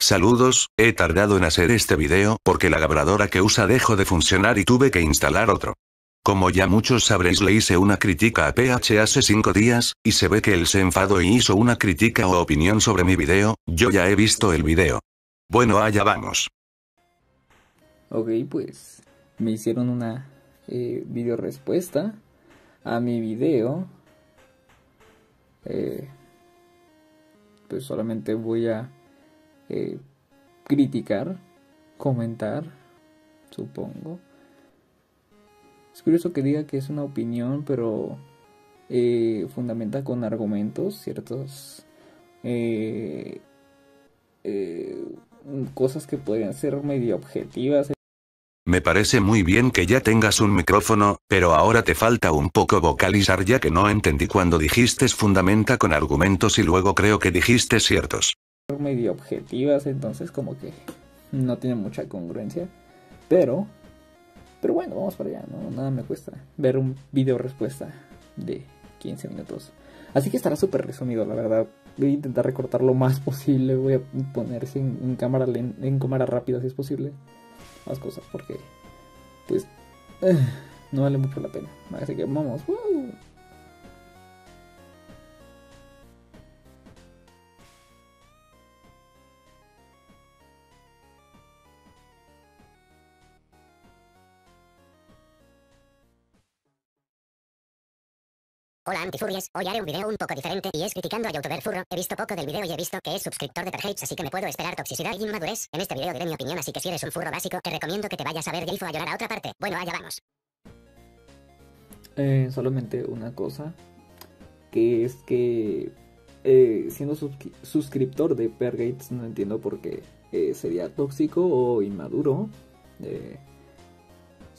Saludos, he tardado en hacer este video porque la grabadora que usa dejó de funcionar y tuve que instalar otro. Como ya muchos sabréis le hice una crítica a PH hace 5 días, y se ve que él se enfadó y hizo una crítica o opinión sobre mi video, yo ya he visto el video. Bueno allá vamos. Ok, pues me hicieron una eh, video respuesta a mi video. Eh, pues solamente voy a eh, criticar, comentar, supongo. Es curioso que diga que es una opinión, pero eh, fundamenta con argumentos ciertos eh, cosas que podrían ser medio objetivas. Me parece muy bien que ya tengas un micrófono, pero ahora te falta un poco vocalizar ya que no entendí cuando dijiste fundamenta con argumentos y luego creo que dijiste ciertos medio objetivas, entonces como que no tiene mucha congruencia. Pero, pero bueno, vamos para allá, ¿no? Nada me cuesta ver un video respuesta de 15 minutos. Así que estará súper resumido, la verdad. Voy a intentar recortar lo más posible. Voy a poner en, cámara en cámara rápida si es posible. Más cosas porque, pues, no vale mucho la pena. Así que vamos. Hola antifurries, hoy haré un video un poco diferente y es criticando a youtuber furro. He visto poco del video y he visto que es suscriptor de Perhates, así que me puedo esperar toxicidad y inmadurez. En este video diré mi opinión, así que si eres un furro básico, te recomiendo que te vayas a ver Grifo a llorar a otra parte. Bueno, allá vamos. Eh, solamente una cosa, que es que eh, siendo suscriptor de Pergates no entiendo por qué eh, sería tóxico o inmaduro. Eh,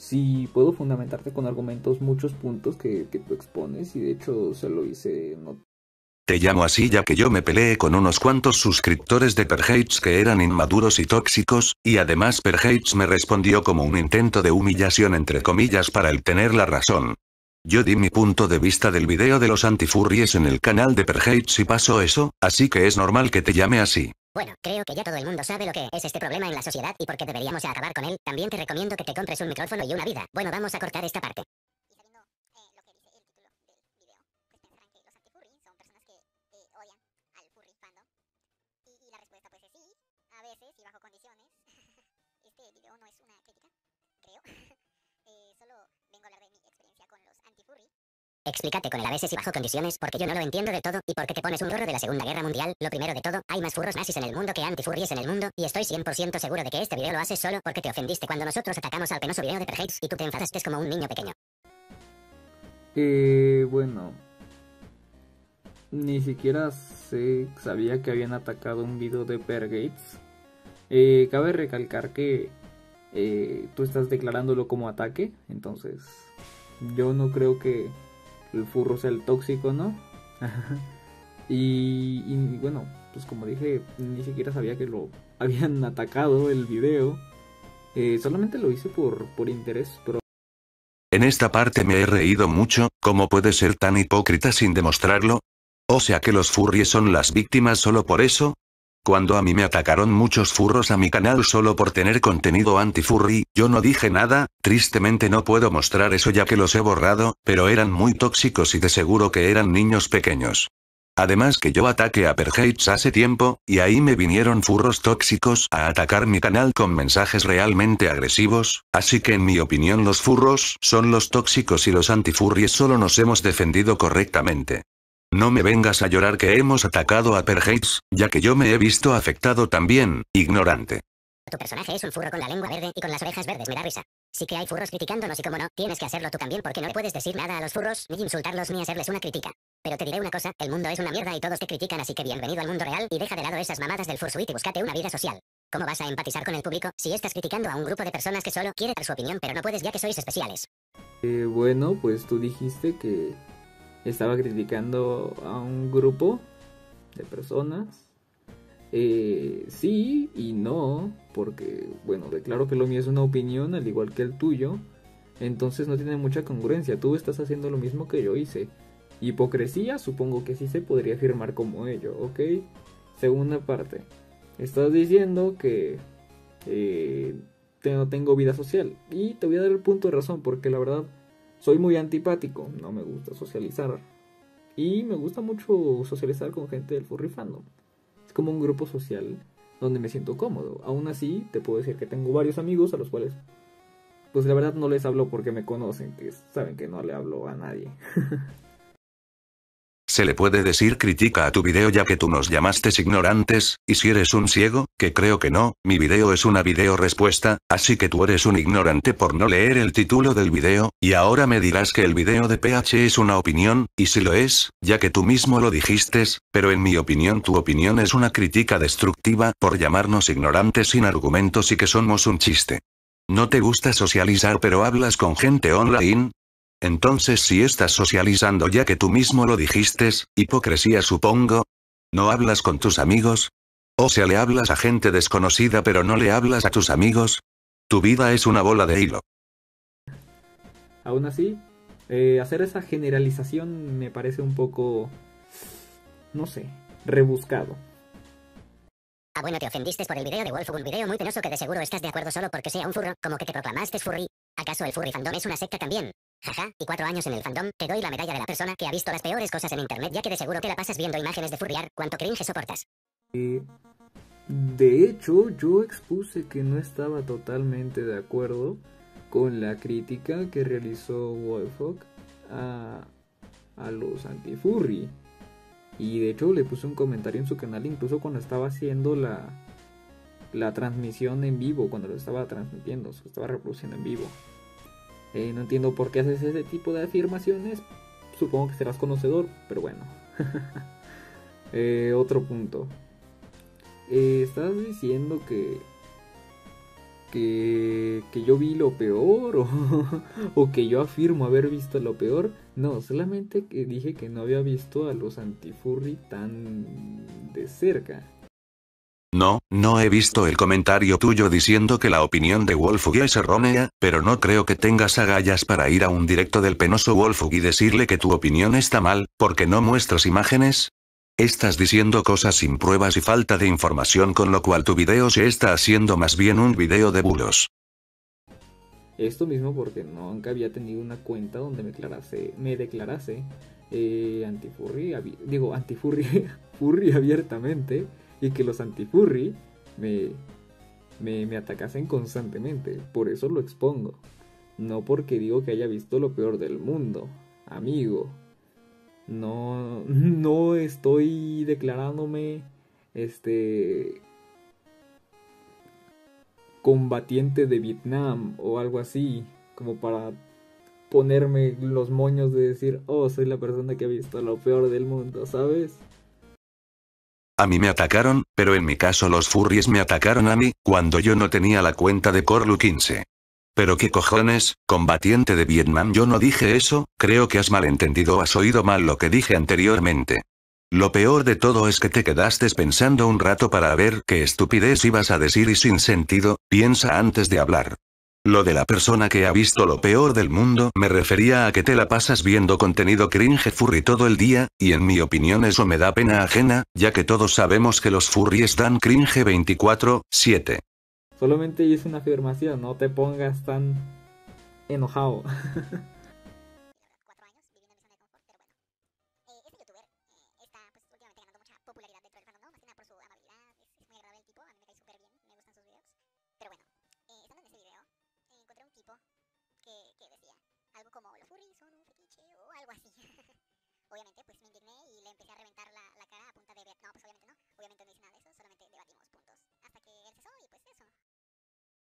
si puedo fundamentarte con argumentos muchos puntos que, tú expones y de hecho se lo hice no te llamo así ya que yo me peleé con unos cuantos suscriptores de Perhates que eran inmaduros y tóxicos, y además Perhates me respondió como un intento de humillación entre comillas para el tener la razón. Yo di mi punto de vista del video de los antifurries en el canal de Perhates y pasó eso, así que es normal que te llame así. Bueno, creo que ya todo el mundo sabe lo que es este problema en la sociedad y por qué deberíamos acabar con él. También te recomiendo que te compres un micrófono y una vida. Bueno, vamos a cortar esta parte. Explícate con el veces y bajo condiciones porque yo no lo entiendo de todo y porque te pones un gorro de la Segunda Guerra Mundial. Lo primero de todo, hay más furros nazis en el mundo que antifurries en el mundo y estoy 100% seguro de que este video lo haces solo porque te ofendiste cuando nosotros atacamos al penoso video de Perhates y tú te enfadaste como un niño pequeño. Eh, bueno. Ni siquiera sé, sabía que habían atacado un video de Pergates. Eh, cabe recalcar que eh, tú estás declarándolo como ataque, entonces yo no creo que el furro sea el tóxico, ¿no? y, bueno, pues como dije, ni siquiera sabía que lo habían atacado el video. Eh, solamente lo hice por, por interés, pero... En esta parte me he reído mucho, ¿cómo puede ser tan hipócrita sin demostrarlo? O sea que los furries son las víctimas solo por eso, cuando a mí me atacaron muchos furros a mi canal solo por tener contenido anti-furry, yo no dije nada, tristemente no puedo mostrar eso ya que los he borrado, pero eran muy tóxicos y de seguro que eran niños pequeños. Además que yo ataqué a Perhates hace tiempo, y ahí me vinieron furros tóxicos a atacar mi canal con mensajes realmente agresivos, así que en mi opinión los furros son los tóxicos y los antifurries solo nos hemos defendido correctamente. No me vengas a llorar que hemos atacado a Perhates, ya que yo me he visto afectado también, ignorante. Tu personaje es un furro con la lengua verde y con las orejas verdes, me da risa. Sí que hay furros criticándonos y como no, tienes que hacerlo tú también porque no le puedes decir nada a los furros, ni insultarlos ni hacerles una crítica. Pero te diré una cosa, el mundo es una mierda y todos te critican así que bienvenido al mundo real y deja de lado esas mamadas del fursuit y búscate una vida social. ¿Cómo vas a empatizar con el público si estás criticando a un grupo de personas que solo quiere dar su opinión pero no puedes ya que sois especiales? Eh, bueno, pues tú dijiste que estaba criticando a un grupo de personas. Eh, sí y no, porque, bueno, declaro que lo mío es una opinión, al igual que el tuyo. Entonces no tiene mucha congruencia. Tú estás haciendo lo mismo que yo hice. Hipocresía, supongo que sí se podría afirmar como ello, ¿ok? Segunda parte. estás diciendo que eh, no tengo vida social. Y te voy a dar el punto de razón, porque la verdad soy muy antipático, no me gusta socializar. Y me gusta mucho socializar con gente del furry fandom. Es como un grupo social donde me siento cómodo. Aún así, te puedo decir que tengo varios amigos a los cuales, pues la verdad no les hablo porque me conocen, que saben que no le hablo a nadie. Se le puede decir critica a tu video ya que tú nos llamaste ignorantes, y si eres un ciego, que creo que no, mi video es una video respuesta, así que tú eres un ignorante por no leer el título del video, y ahora me dirás que el video de PH es una opinión, y si lo es, ya que tú mismo lo dijiste, pero en mi opinión tu opinión es una crítica destructiva por llamarnos ignorantes sin argumentos y que somos un chiste. No te gusta socializar pero hablas con gente online, entonces si estás socializando ya que tú mismo lo dijiste, hipocresía supongo. ¿No hablas con tus amigos? O sea, le hablas a gente desconocida pero no le hablas a tus amigos. Tu vida es una bola de hilo. Aún así, eh, hacer esa generalización me parece un poco, no sé, rebuscado. Ah, bueno, te ofendiste por el video de Wolf, un video muy penoso que de seguro estás de acuerdo solo porque sea un furro, como que te proclamaste furry. ¿Acaso el furry fandom es una secta también? Jaja, y cuatro años en el fandom, te doy la medalla de la persona que ha visto las peores cosas en internet ya que de seguro te la pasas viendo imágenes de furriar, cuánto cringe soportas. de hecho, yo expuse que no estaba totalmente de acuerdo con la crítica que realizó Wolfok a, a los anti-furry. Y de hecho le puse un comentario en su canal incluso cuando estaba haciendo la, la transmisión en vivo, cuando lo estaba transmitiendo, se estaba reproduciendo en vivo. Eh, no entiendo por qué haces ese tipo de afirmaciones. Supongo que serás conocedor, pero bueno. Eh, otro punto. Eh, estás diciendo que, que, que yo vi lo peor o, que yo afirmo haber visto lo peor. No, solamente que dije que no había visto a los antifurry tan de cerca. No, no he visto el comentario tuyo diciendo que la opinión de Wolfug es errónea, pero no creo que tengas agallas para ir a un directo del penoso Wolfug y decirle que tu opinión está mal, porque no muestras imágenes. Estás diciendo cosas sin pruebas y falta de información con lo cual tu video se está haciendo más bien un video de bulos. Esto mismo porque nunca había tenido una cuenta donde me declarase, me declarase eh, antifurry, digo antifurry, furry abiertamente y que los antifurry me, me, me atacasen constantemente. Por eso lo expongo. No porque digo que haya visto lo peor del mundo, amigo. No, no estoy declarándome este combatiente de Vietnam o algo así, como para ponerme los moños de decir, oh, soy la persona que ha visto lo peor del mundo, ¿sabes? A mí me atacaron, pero en mi caso los furries me atacaron a mí, cuando yo no tenía la cuenta de Corlu 15. Pero qué cojones, combatiente de Vietnam yo no dije eso, creo que has malentendido o has oído mal lo que dije anteriormente. Lo peor de todo es que te quedaste pensando un rato para ver qué estupidez ibas a decir y sin sentido, piensa antes de hablar. Lo de la persona que ha visto lo peor del mundo me refería a que te la pasas viendo contenido cringe furry todo el día, y en mi opinión eso me da pena ajena, ya que todos sabemos que los furries dan cringe 24-7. Solamente hice una afirmación, no te pongas tan enojado. obviamente pues me indigné y le empecé a reventar la, la cara a punta de... No, pues obviamente no. Obviamente no hice nada de eso, solamente debatimos puntos. Hasta que él cesó y pues eso.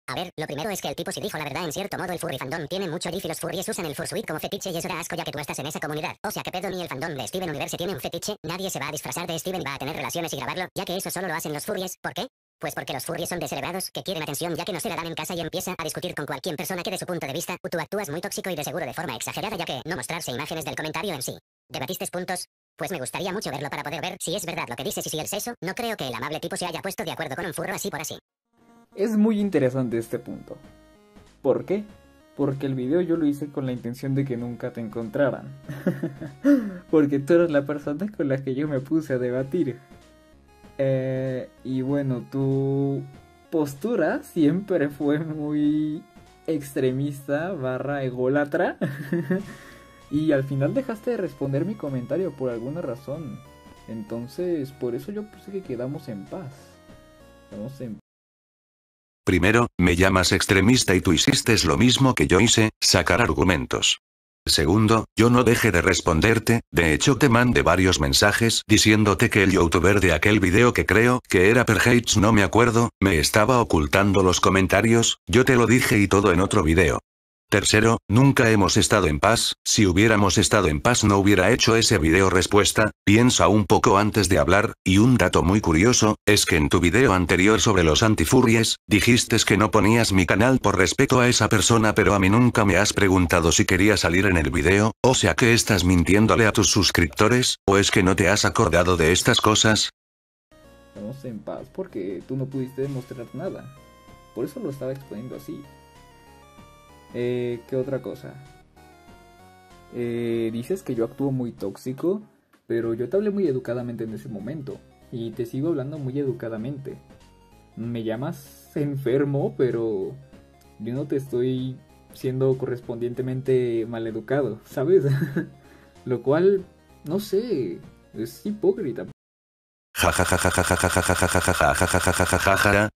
A ver, lo primero es que el tipo sí dijo la verdad en cierto modo el furry fandom tiene mucho dif y los furries usan el fursuit como fetiche y eso da asco ya que tú estás en esa comunidad. O sea que pedo ni el fandom de Steven Universe tiene un fetiche, nadie se va a disfrazar de Steven y va a tener relaciones y grabarlo, ya que eso solo lo hacen los furries. ¿Por qué? Pues porque los furries son descerebrados, que quieren atención ya que no se la dan en casa y empieza a discutir con cualquier persona que de su punto de vista, tú actúas muy tóxico y de seguro de forma exagerada ya que no mostrarse imágenes del comentario en sí. ¿Debatiste puntos? Pues me gustaría mucho verlo para poder ver si es verdad lo que dices y si es eso, no creo que el amable tipo se haya puesto de acuerdo con un furro así por así. Es muy interesante este punto. ¿Por qué? Porque el video yo lo hice con la intención de que nunca te encontraran. Porque tú eres la persona con la que yo me puse a debatir. Eh, y bueno, tu postura siempre fue muy extremista barra ególatra. y al final dejaste de responder mi comentario por alguna razón. Entonces, por eso yo puse que quedamos en paz. Quedamos en Primero, me llamas extremista y tú hiciste lo mismo que yo hice, sacar argumentos. Segundo, yo no dejé de responderte, de hecho te mandé varios mensajes diciéndote que el youtuber de aquel video que creo que era Perhates no me acuerdo, me estaba ocultando los comentarios, yo te lo dije y todo en otro video. Tercero, nunca hemos estado en paz, si hubiéramos estado en paz no hubiera hecho ese video respuesta, piensa un poco antes de hablar, y un dato muy curioso, es que en tu video anterior sobre los antifurries, dijiste que no ponías mi canal por respeto a esa persona pero a mí nunca me has preguntado si quería salir en el video, o sea que estás mintiéndole a tus suscriptores, o es que no te has acordado de estas cosas. Estamos en paz porque tú no pudiste demostrar nada. Por eso lo estaba exponiendo así. Eh, ¿Qué otra cosa? Eh, dices que yo actúo muy tóxico, pero yo te hablé muy educadamente en ese momento. Y te sigo hablando muy educadamente. Me llamas enfermo, pero yo no te estoy siendo correspondientemente maleducado, ¿sabes? Lo cual, no sé, es hipócrita.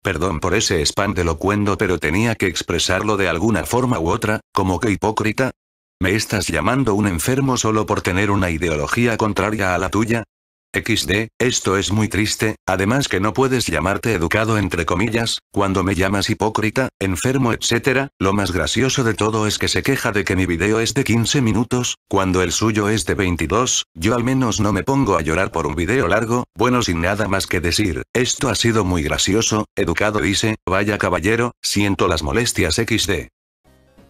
Perdón por ese spam de locuendo pero tenía que expresarlo de alguna forma u otra, como que hipócrita. ¿Me estás llamando un enfermo solo por tener una ideología contraria a la tuya? XD, esto es muy triste, además que no puedes llamarte educado entre comillas, cuando me llamas hipócrita, enfermo etc., lo más gracioso de todo es que se queja de que mi video es de 15 minutos, cuando el suyo es de 22, yo al menos no me pongo a llorar por un video largo, bueno sin nada más que decir, esto ha sido muy gracioso, educado dice, vaya caballero, siento las molestias XD.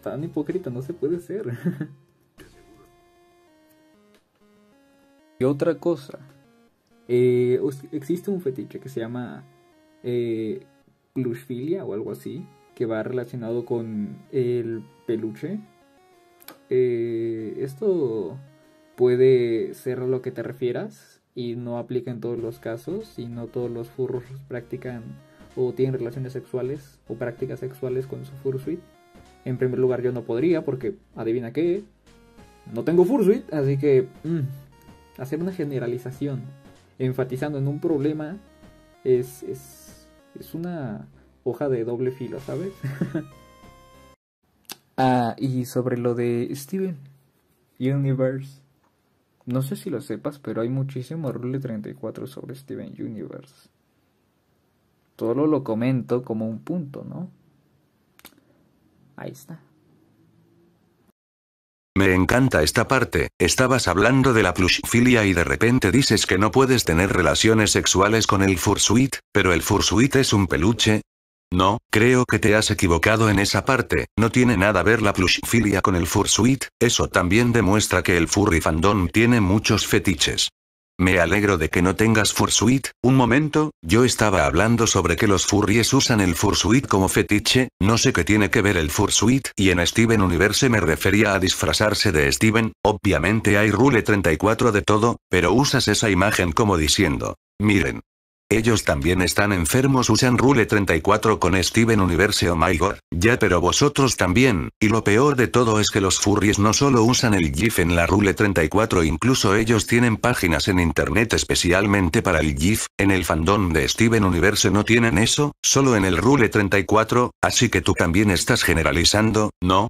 Tan hipócrita no se puede ser. y otra cosa, eh, existe un fetiche que se llama eh, plushfilia o algo así, que va relacionado con el peluche. Eh, esto puede ser a lo que te refieras y no aplica en todos los casos y no todos los furros practican o tienen relaciones sexuales o prácticas sexuales con su fursuit. En primer lugar yo no podría porque adivina qué, no tengo fursuit, así que mm, hacer una generalización enfatizando en un problema es, es, es una hoja de doble filo, ¿sabes? ah, y sobre lo de Steven Universe. No sé si lo sepas, pero hay muchísimo Rule 34 sobre Steven Universe. Todo lo comento como un punto, ¿no? Ahí está. Me encanta esta parte, estabas hablando de la plushfilia y de repente dices que no puedes tener relaciones sexuales con el fursuit, pero el fursuit es un peluche. No, creo que te has equivocado en esa parte, no tiene nada a ver la plushfilia con el fursuit, eso también demuestra que el furry fandom tiene muchos fetiches. Me alegro de que no tengas fursuit, un momento, yo estaba hablando sobre que los furries usan el fursuit como fetiche, no sé qué tiene que ver el fursuit y en Steven Universe me refería a disfrazarse de Steven, obviamente hay rule 34 de todo, pero usas esa imagen como diciendo, miren, ellos también están enfermos. Usan Rule 34 con Steven Universe oh my god, ya pero vosotros también, y lo peor de todo es que los furries no solo usan el GIF en la Rule 34 incluso ellos tienen páginas en internet especialmente para el GIF, en el fandom de Steven Universe no tienen eso, solo en el Rule 34, así que tú también estás generalizando, ¿no?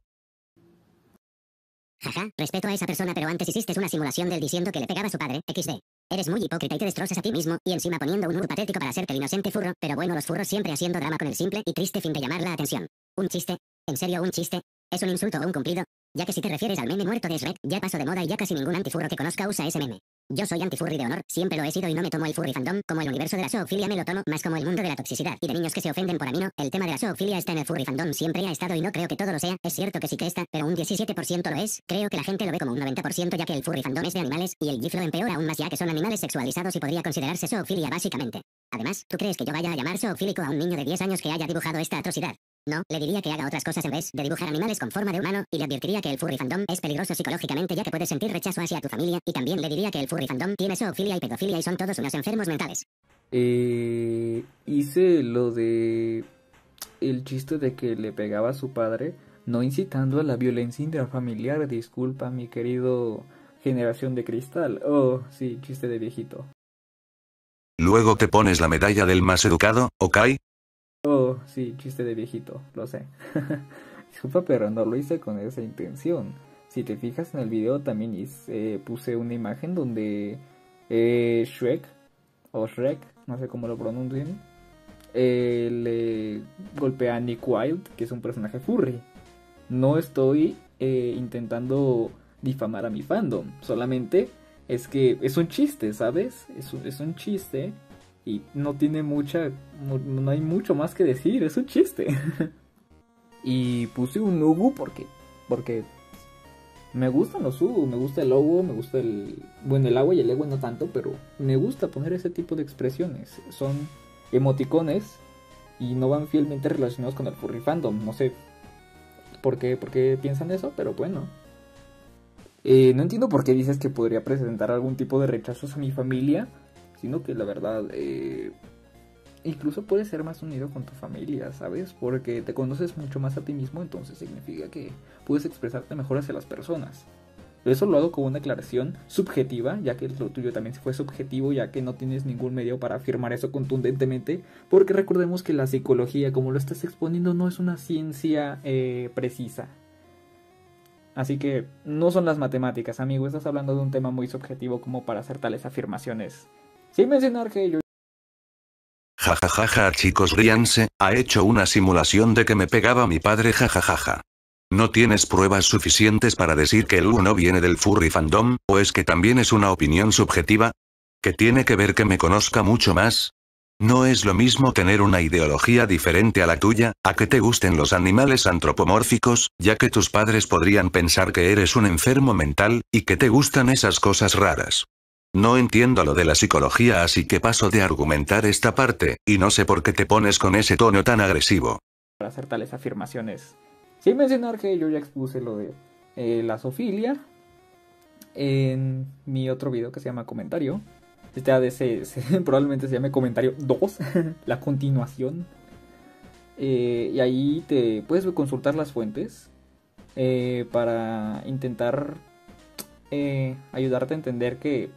Jaja, respeto a esa persona pero antes hiciste una simulación del diciendo que le pegaba a su padre, XD. Eres muy hipócrita y te destrozas a ti mismo, y encima poniendo un ur patético para hacerte el inocente furro, pero bueno los furros siempre haciendo drama con el simple y triste fin de llamar la atención. ¿Un chiste? ¿En serio un chiste? ¿Es un insulto o un cumplido? Ya que si te refieres al meme muerto de Shrek, ya pasó de moda y ya casi ningún antifurro que conozca usa ese meme. Yo soy antifurry de honor, siempre lo he sido y no me tomo el furry fandom, como el universo de la zoofilia me lo tomo, más como el mundo de la toxicidad y de niños que se ofenden por amino, el tema de la zoofilia está en el furry fandom, siempre ha estado y no creo que todo lo sea, es cierto que sí que está, pero un 17% lo es, creo que la gente lo ve como un 90% ya que el furry fandom es de animales, y el GIF lo empeora aún más ya que son animales sexualizados y podría considerarse zoofilia básicamente. Además, ¿tú crees que yo vaya a llamar zoofílico a un niño de 10 años que haya dibujado esta atrocidad? No, le diría que haga otras cosas en vez de dibujar animales con forma de humano, y le advertiría que el furry fandom es peligroso psicológicamente ya que puedes sentir rechazo hacia tu familia, y también le diría que el furry fandom tiene zoofilia y pedofilia y son todos unos enfermos mentales. Eh, hice lo de el chiste de que le pegaba a su padre, no incitando a la violencia intrafamiliar. Disculpa, mi querido generación de cristal. Oh, sí, chiste de viejito. Luego te pones la medalla del más educado, ¿ok? Oh, sí, chiste de viejito, lo sé. Disculpa, pero no lo hice con esa intención. Si te fijas en el video, también puse una imagen donde eh, Shrek, o Shrek, no sé cómo lo pronuncien, eh, le golpea a Nick Wilde, que es un personaje furry. No estoy eh, intentando difamar a mi fandom, solamente es que es un chiste, ¿sabes? Es un, es un chiste y no tiene mucha, no hay mucho más que decir, es un chiste. y puse un Ugu porque, porque me gustan los Ugu, me gusta el logo, me gusta el, bueno, el agua y el ego no tanto, pero me gusta poner ese tipo de expresiones. Son emoticones y no van fielmente relacionados con el furry fandom. No sé por qué, por qué piensan eso, pero bueno. Eh, no entiendo por qué dices que podría presentar algún tipo de rechazos a mi familia, sino que la verdad, eh, incluso puedes ser más unido con tu familia, ¿sabes? Porque te conoces mucho más a ti mismo, entonces significa que puedes expresarte mejor hacia las personas. Eso lo hago como una aclaración subjetiva, ya que lo tuyo también fue subjetivo, ya que no tienes ningún medio para afirmar eso contundentemente, porque recordemos que la psicología, como lo estás exponiendo, no es una ciencia eh, precisa. Así que no son las matemáticas, amigo, estás hablando de un tema muy subjetivo como para hacer tales afirmaciones. Sin mencionar que yo... Jajajaja, ja, ja, chicos, ríanse, ha hecho una simulación de que me pegaba mi padre, jajajaja. ¿No tienes pruebas suficientes para decir que el U no viene del furry fandom, o es que también es una opinión subjetiva? ¿Que tiene que ver que me conozca mucho más? No es lo mismo tener una ideología diferente a la tuya, a que te gusten los animales antropomórficos, ya que tus padres podrían pensar que eres un enfermo mental, y que te gustan esas cosas raras. No entiendo lo de la psicología así que paso de argumentar esta parte, y no sé por qué te pones con ese tono tan agresivo. Para hacer tales afirmaciones sin mencionar que yo ya expuse lo de eh, la sofilia en mi otro video que se llama comentario. Este ADC probablemente se llame comentario 2, la continuación. Eh, y ahí te puedes consultar las fuentes eh, para intentar ayudarte a entender que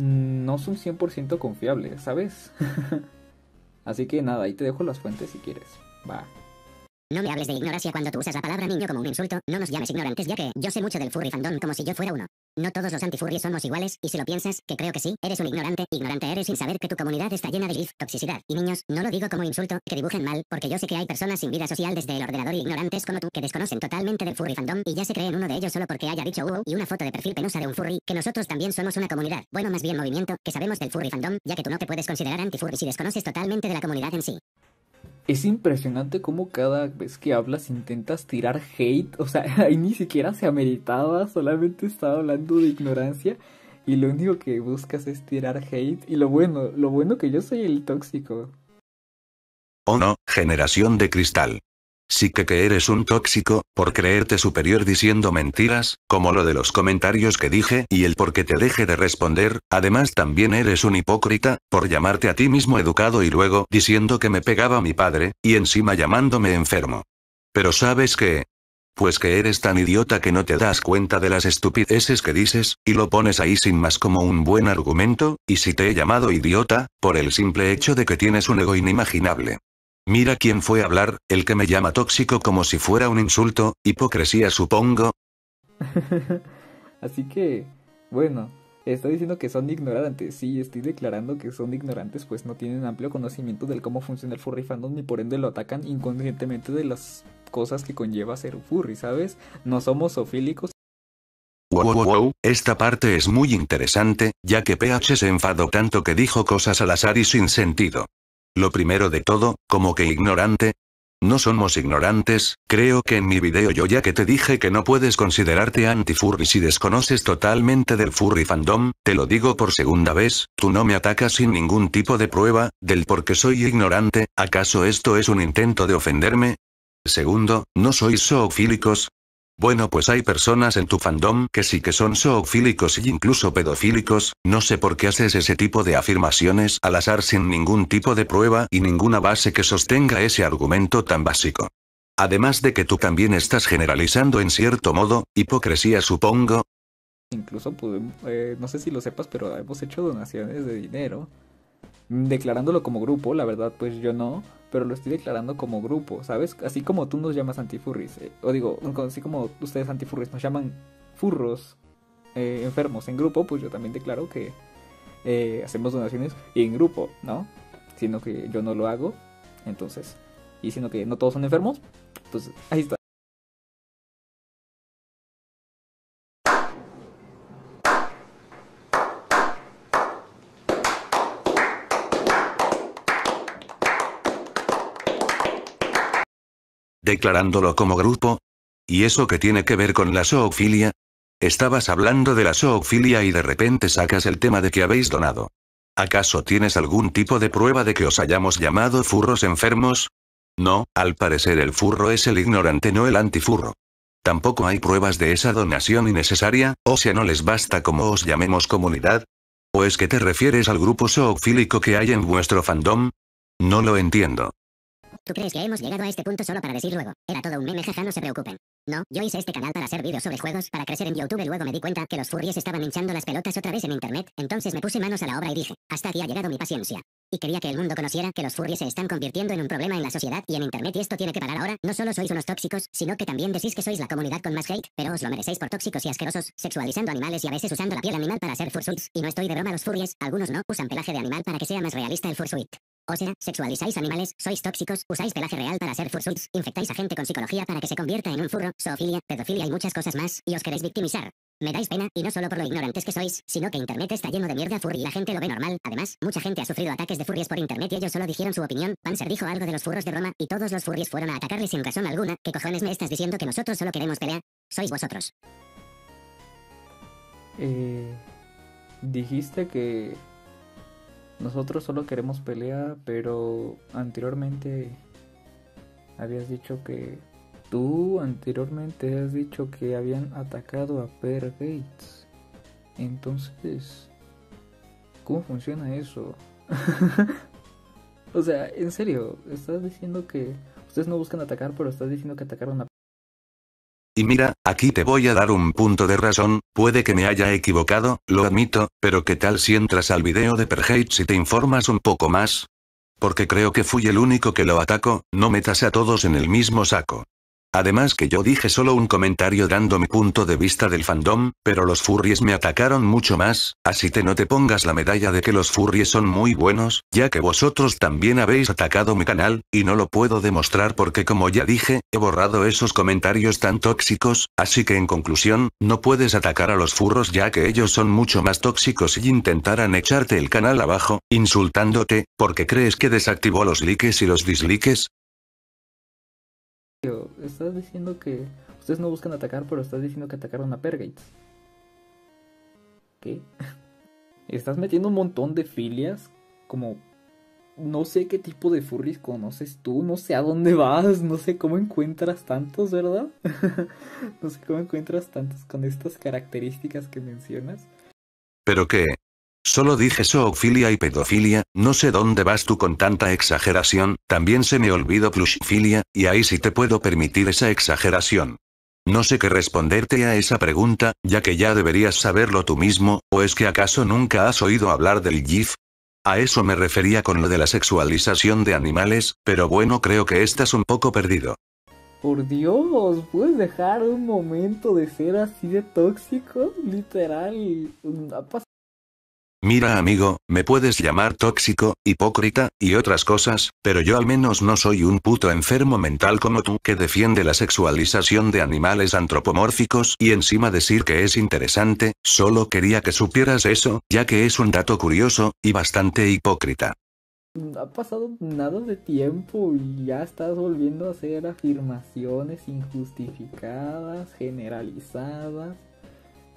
no son 100% confiables, ¿sabes? Así que nada, ahí te dejo las fuentes si quieres. Va. No me hables de ignorancia cuando tú usas la palabra niño como un insulto, no nos llames ignorantes ya que yo sé mucho del furry fandom como si yo fuera uno. No todos los antifurries somos iguales, y si lo piensas, que creo que sí, eres un ignorante, ignorante eres sin saber que tu comunidad está llena de gif, toxicidad. Y niños, no lo digo como insulto, que dibujen mal, porque yo sé que hay personas sin vida social desde el ordenador y ignorantes como tú, que desconocen totalmente del furry fandom, y ya se creen uno de ellos solo porque haya dicho wow, y una foto de perfil penosa de un furry, que nosotros también somos una comunidad, bueno más bien movimiento, que sabemos del furry fandom, ya que tú no te puedes considerar antifurry si desconoces totalmente de la comunidad en sí. Es impresionante cómo cada vez que hablas intentas tirar hate, o sea, ahí ni siquiera se ameritaba, solamente estaba hablando de ignorancia y lo único que buscas es tirar hate y lo bueno, lo bueno que yo soy el tóxico. Oh no, generación de cristal. Sí que que eres un tóxico, por creerte superior diciendo mentiras, como lo de los comentarios que dije y el por qué te deje de responder, además también eres un hipócrita, por llamarte a ti mismo educado y luego diciendo que me pegaba mi padre, y encima llamándome enfermo. Pero ¿sabes qué? Pues que eres tan idiota que no te das cuenta de las estupideces que dices, y lo pones ahí sin más como un buen argumento, y si te he llamado idiota, por el simple hecho de que tienes un ego inimaginable. Mira quién fue a hablar, el que me llama tóxico como si fuera un insulto, hipocresía supongo. Así que, bueno, está diciendo que son ignorantes. Sí, estoy declarando que son ignorantes, pues no tienen amplio conocimiento del cómo funciona el furry fandom y por ende lo atacan inconscientemente de las cosas que conlleva ser furry, ¿sabes? No somos ofílicos. Wow, wow, wow, esta parte es muy interesante, ya que PH se enfadó tanto que dijo cosas al azar y sin sentido. Lo primero de todo, como que ignorante. No somos ignorantes, creo que en mi video yo ya que te dije que no puedes considerarte anti-furry si desconoces totalmente del furry fandom, te lo digo por segunda vez, tú no me atacas sin ningún tipo de prueba, del por qué soy ignorante, ¿acaso esto es un intento de ofenderme? Segundo, ¿no sois zoofílicos? Bueno, pues hay personas en tu fandom que sí que son zoofílicos y incluso pedofílicos, no sé por qué haces ese tipo de afirmaciones al azar sin ningún tipo de prueba y ninguna base que sostenga ese argumento tan básico. Además de que tú también estás generalizando en cierto modo, hipocresía supongo. Incluso eh, no sé si lo sepas, pero hemos hecho donaciones de dinero. Declarándolo como grupo, la verdad pues yo no, pero lo estoy declarando como grupo, ¿sabes? Así como tú nos llamas antifurris, eh, o digo, así como ustedes antifurris nos llaman furros eh, enfermos en grupo, pues yo también declaro que eh, hacemos donaciones en grupo, ¿no? Sino que yo no lo hago, entonces, y sino que no todos son enfermos, pues ahí está. Declarándolo como grupo. ¿Y eso qué tiene que ver con la zoofilia? Estabas hablando de la zoofilia y de repente sacas el tema de que habéis donado. ¿Acaso tienes algún tipo de prueba de que os hayamos llamado furros enfermos? No, al parecer el furro es el ignorante, no el antifurro. Tampoco hay pruebas de esa donación innecesaria, o sea, no les basta como os llamemos comunidad. ¿O es que te refieres al grupo zoofílico que hay en vuestro fandom? No lo entiendo. ¿Tú crees que hemos llegado a este punto solo para decir luego? Era todo un meme, jaja, no se preocupen. No, yo hice este canal para hacer vídeos sobre juegos, para crecer en YouTube. Luego me di cuenta que los furries estaban hinchando las pelotas otra vez en internet, entonces me puse manos a la obra y dije, hasta aquí ha llegado mi paciencia. Y quería que el mundo conociera que los furries se están convirtiendo en un problema en la sociedad y en internet y esto tiene que parar ahora. No solo sois unos tóxicos, sino que también decís que sois la comunidad con más hate, pero os lo merecéis por tóxicos y asquerosos, sexualizando animales y a veces usando la piel animal para hacer fursuits. Y no estoy de broma los furries, algunos no, usan pelaje de animal para que sea más realista el fursuit. O sea, sexualizáis animales, sois tóxicos, usáis pelaje real para hacer fursuits, infectáis a gente con psicología para que se convierta en un furro, zoofilia, pedofilia y muchas cosas más, y os queréis victimizar. Me dais pena, y no solo por lo ignorantes que sois, sino que internet está lleno de mierda furry y la gente lo ve normal. Además, mucha gente ha sufrido ataques de furries por internet y ellos solo dijeron su opinión. Panzer dijo algo de los furros de broma, y todos los furries fueron a atacarle sin razón alguna. ¿Qué cojones me estás diciendo que nosotros solo queremos pelear? Sois vosotros. Eh, dijiste que nosotros solo queremos pelea, pero anteriormente habías dicho que tú anteriormente has dicho que habían atacado a Per Gates. Entonces, ¿cómo funciona eso? o sea, en serio, estás diciendo que ustedes no buscan atacar, pero estás diciendo que atacaron a y mira, aquí te voy a dar un punto de razón, puede que me haya equivocado, lo admito, pero ¿qué tal si entras al video de Perhates y te informas un poco más? Porque creo que fui el único que lo atacó, no metas a todos en el mismo saco. Además que yo dije solo un comentario dando mi punto de vista del fandom, pero los furries me atacaron mucho más, así te no te pongas la medalla de que los furries son muy buenos, ya que vosotros también habéis atacado mi canal, y no lo puedo demostrar porque como ya dije, he borrado esos comentarios tan tóxicos, así que en conclusión, no puedes atacar a los furros ya que ellos son mucho más tóxicos y intentarán echarte el canal abajo, insultándote, porque crees que desactivó los likes y los dislikes, Estás diciendo que ustedes no buscan atacar, pero estás diciendo que atacaron a Pergates. ¿Qué? Estás metiendo un montón de filias como no sé qué tipo de furries conoces tú, no sé a dónde vas, no sé cómo encuentras tantos, ¿verdad? no sé cómo encuentras tantos con estas características que mencionas. ¿Pero qué? Solo dije zoofilia y pedofilia, no sé dónde vas tú con tanta exageración, también se me olvidó plushfilia, y ahí sí te puedo permitir esa exageración. No sé qué responderte a esa pregunta, ya que ya deberías saberlo tú mismo, o es que acaso nunca has oído hablar del GIF? A eso me refería con lo de la sexualización de animales, pero bueno creo que estás un poco perdido. Por Dios, ¿puedes dejar un momento de ser así de tóxico? Literal, ha Mira amigo, me puedes llamar tóxico, hipócrita, y otras cosas, pero yo al menos no soy un puto enfermo mental como tú que defiende la sexualización de animales antropomórficos y encima decir que es interesante, solo quería que supieras eso, ya que es un dato curioso, y bastante hipócrita. Ha pasado nada de tiempo y ya estás volviendo a hacer afirmaciones injustificadas, generalizadas.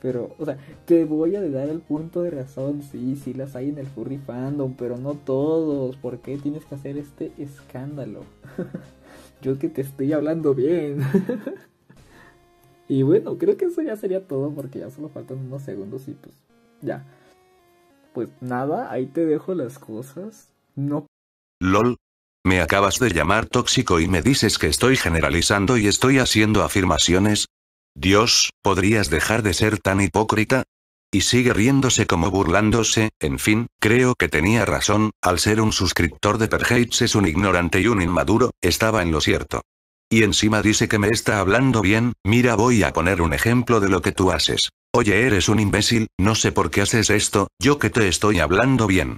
Pero, o sea, te voy a dar el punto de razón, sí, sí las hay en el furry fandom, pero no todos. ¿Por qué tienes que hacer este escándalo? Yo que te estoy hablando bien. y bueno, creo que eso ya sería todo porque ya solo faltan unos segundos y pues ya. Pues nada, ahí te dejo las cosas. No. LOL. Me acabas de llamar tóxico y me dices que estoy generalizando y estoy haciendo afirmaciones. Dios, ¿podrías dejar de ser tan hipócrita? Y sigue riéndose como burlándose, en fin, creo que tenía razón, al ser un suscriptor de Perhates es un ignorante y un inmaduro, estaba en lo cierto. Y encima dice que me está hablando bien, mira voy a poner un ejemplo de lo que tú haces. Oye eres un imbécil, no sé por qué haces esto, yo que te estoy hablando bien.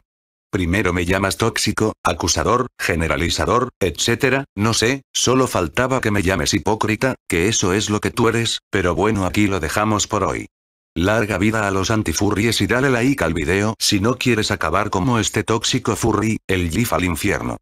Primero me llamas tóxico, acusador, generalizador, etc., no sé, solo faltaba que me llames hipócrita, que eso es lo que tú eres, pero bueno aquí lo dejamos por hoy. Larga vida a los antifurries y dale like al video si no quieres acabar como este tóxico furry, el GIF al infierno.